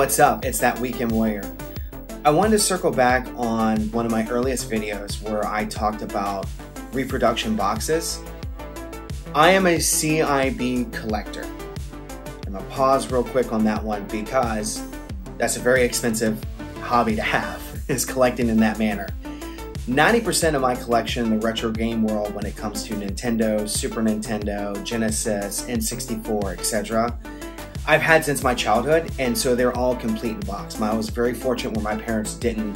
what's up? It's that Weekend Warrior. I wanted to circle back on one of my earliest videos where I talked about reproduction boxes. I am a CIB collector. I'm gonna pause real quick on that one because that's a very expensive hobby to have, is collecting in that manner. 90% of my collection in the retro game world when it comes to Nintendo, Super Nintendo, Genesis, N64, etc. I've had since my childhood, and so they're all complete in box. I was very fortunate where my parents didn't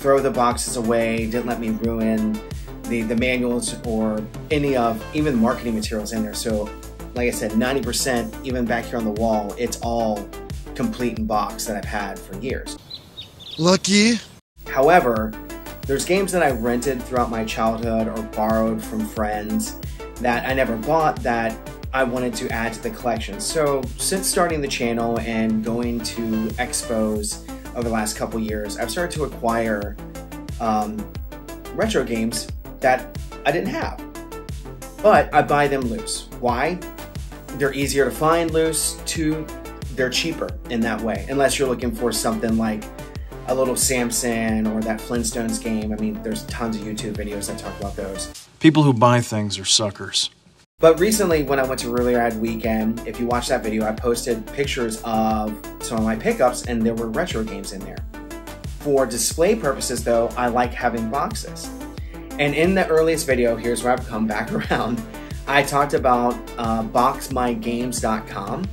throw the boxes away, didn't let me ruin the, the manuals or any of even the marketing materials in there. So, like I said, 90%, even back here on the wall, it's all complete in box that I've had for years. Lucky. However, there's games that I rented throughout my childhood or borrowed from friends that I never bought that I wanted to add to the collection. So, since starting the channel and going to expos over the last couple years, I've started to acquire um, retro games that I didn't have. But I buy them loose. Why? They're easier to find loose. Two, they're cheaper in that way, unless you're looking for something like a little Samson or that Flintstones game. I mean, there's tons of YouTube videos that talk about those. People who buy things are suckers. But recently, when I went to Really Rad Weekend, if you watch that video, I posted pictures of some of my pickups, and there were retro games in there. For display purposes, though, I like having boxes. And in the earliest video, here's where I've come back around. I talked about uh, boxmygames.com.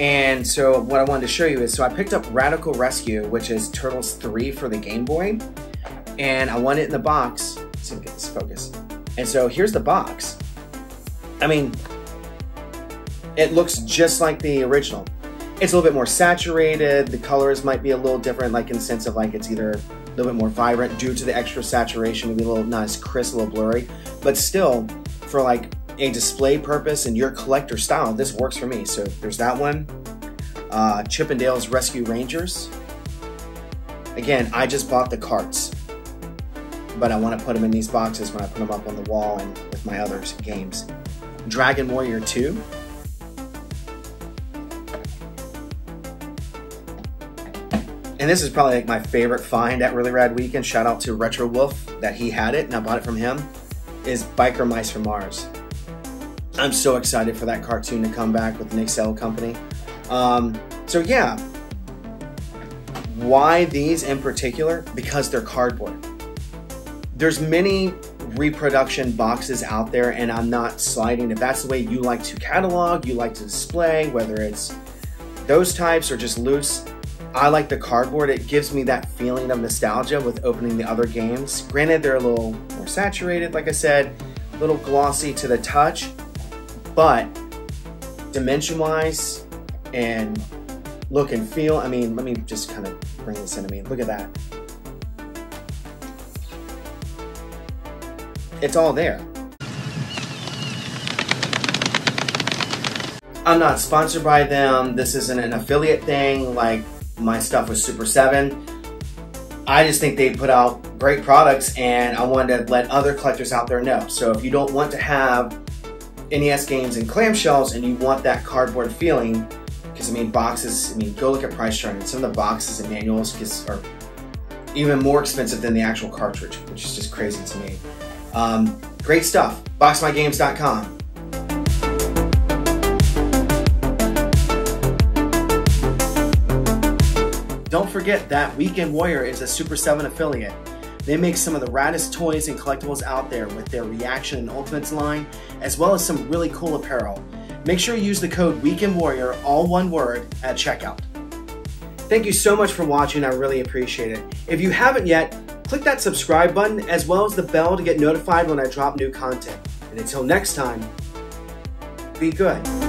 And so what I wanted to show you is, so I picked up Radical Rescue, which is Turtles 3 for the Game Boy. And I want it in the box. Let's see if we get this focus. And so here's the box. I mean, it looks just like the original. It's a little bit more saturated. The colors might be a little different, like in the sense of like it's either a little bit more vibrant due to the extra saturation, maybe a little not as crisp, a little blurry. But still, for like a display purpose and your collector style, this works for me. So there's that one. Uh, Chip 'n Dale's Rescue Rangers. Again, I just bought the carts, but I want to put them in these boxes when I put them up on the wall and with my other games. Dragon Warrior 2. And this is probably like my favorite find at Really Rad Weekend. Shout out to Retro Wolf that he had it and I bought it from him. Is Biker Mice from Mars. I'm so excited for that cartoon to come back with Nick Sell Company. Um, so yeah, why these in particular? Because they're cardboard. There's many reproduction boxes out there and I'm not sliding. If that's the way you like to catalog, you like to display, whether it's those types or just loose, I like the cardboard. It gives me that feeling of nostalgia with opening the other games. Granted, they're a little more saturated, like I said, a little glossy to the touch, but dimension-wise and look and feel, I mean, let me just kind of bring this into me. Look at that. It's all there. I'm not sponsored by them. This isn't an affiliate thing like my stuff with Super 7. I just think they put out great products and I wanted to let other collectors out there know. So if you don't want to have NES games and clamshells and you want that cardboard feeling, because I mean boxes, I mean go look at price chart and some of the boxes and manuals are even more expensive than the actual cartridge, which is just crazy to me. Um, great stuff. BoxMyGames.com. Don't forget that Weekend Warrior is a Super 7 affiliate. They make some of the raddest toys and collectibles out there with their Reaction and Ultimates line, as well as some really cool apparel. Make sure you use the code Weekend Warrior, all one word, at checkout. Thank you so much for watching, I really appreciate it. If you haven't yet, click that subscribe button as well as the bell to get notified when I drop new content. And until next time, be good.